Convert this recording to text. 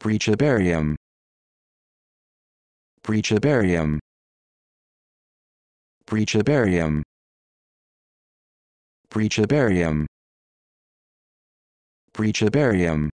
Preachabarium. Preachabarium. Preachabarium. Preachabarium. Preachabarium.